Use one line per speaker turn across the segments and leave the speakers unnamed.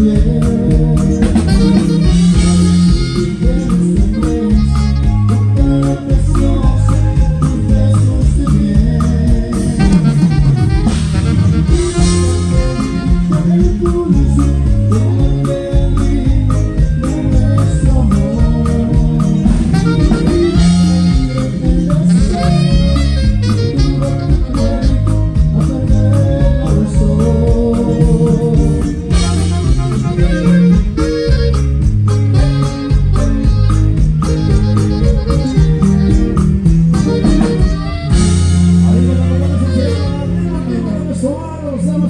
yeah.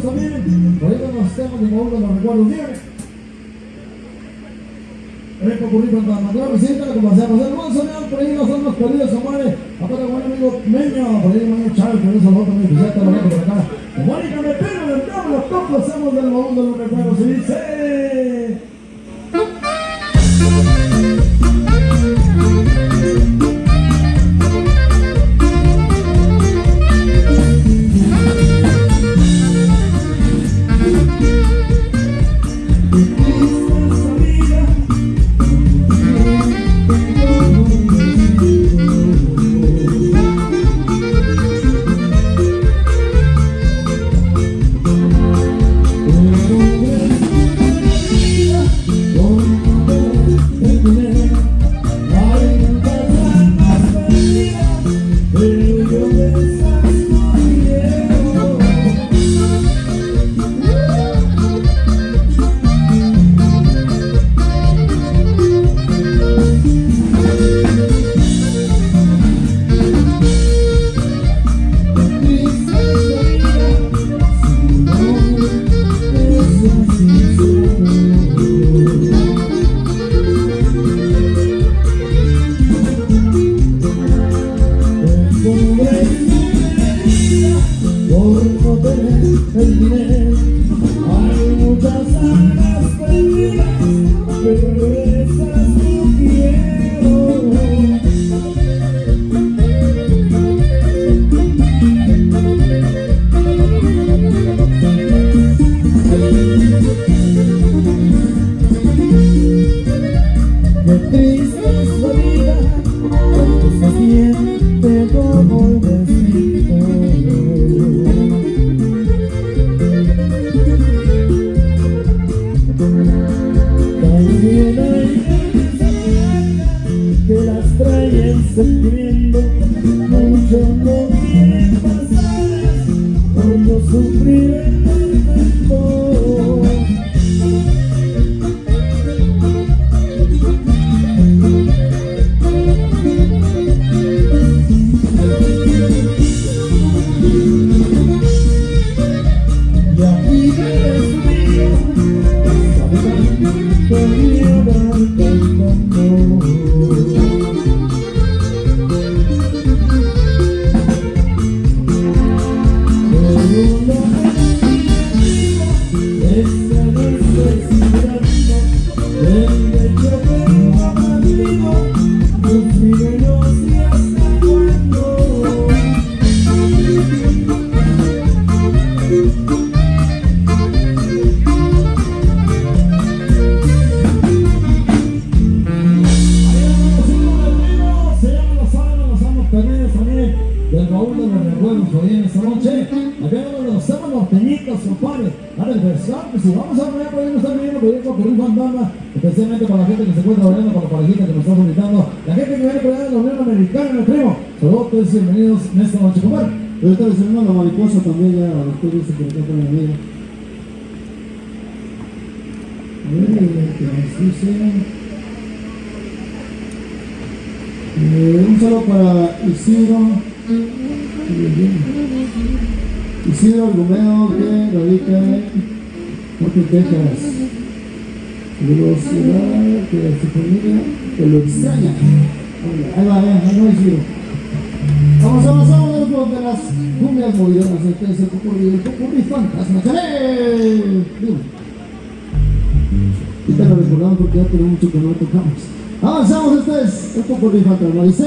también. Por eso nos hacemos como uno de los recuerdos libres. Reco para mandar a como hacemos el Monzonal, por ahí los queridos amores, aparte con el amigo Meño, por ahí hermano Chávez, por eso nosotros también, que ya está por acá. Mónica Metero, del Cabo, los hacemos del baúl de los recuerdos y dice... el dinero Hay muchas alas perdidas Pero no es Thank you. sufriendo, luchando por no sufrir tanto. La vida Amiguitos, compadres, a conversar, pues si vamos a poner, podemos estar viendo proyecto Perú Fantasma, especialmente para la gente que se encuentra hablando, para la parejita que nos está solicitando, la gente que viene por allá de la Unión Americana primo. Saludos a bienvenidos en esta noche, compadre.
Yo estaba diciendo la mariposa también, ya, a usted dice que está con la amiga. A ver, que nos. Eh, un saludo para Isidro y sido argumento que radica en Corpus Texas. Velocidad que su familia que lo extraña. Ahí va, ahí va, ahí Vamos a pasar un grupo de las cumbias movidoras, este el que el popurrí fantasma. Y te lo recordamos porque ya tenemos mucho que no tocamos. Avanzamos, este es el popurrí fantasma. Dice...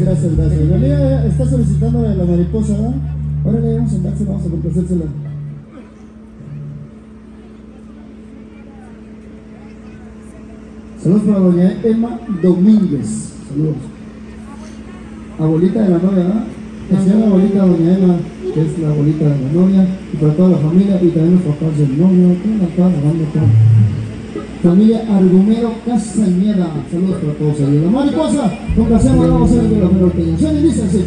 Gracias, gracias. La amiga está solicitando la mariposa, ¿verdad? Órale, vamos a dársela, vamos a complacérsela. Saludos para doña Emma Domínguez. Saludos. Abuelita de la novia, ¿verdad? La abuelita doña Emma, que es la abuelita de la novia, y para toda la familia, y también los papás del novio, que la están dando Familia Argumero Castañeda. Saludos para todos ellos. La mariposa, con hacemos vamos a de la menor peña. Se dice, se